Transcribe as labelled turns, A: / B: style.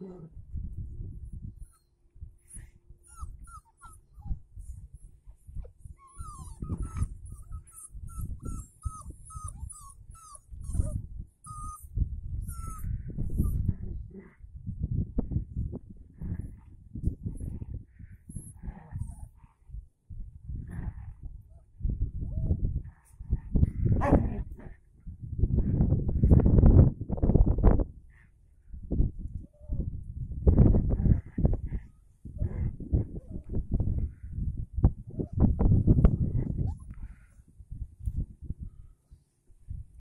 A: Mm-hmm.